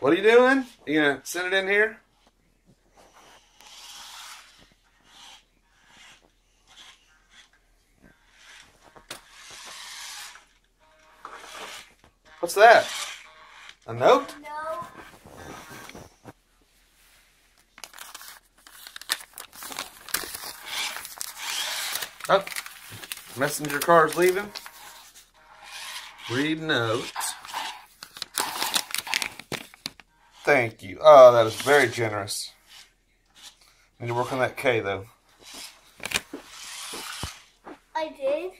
What are you doing? You gonna send it in here? What's that? A note? No. Oh, messenger car's leaving. Read note. Thank you. Oh, that is very generous. Need to work on that K though. I did.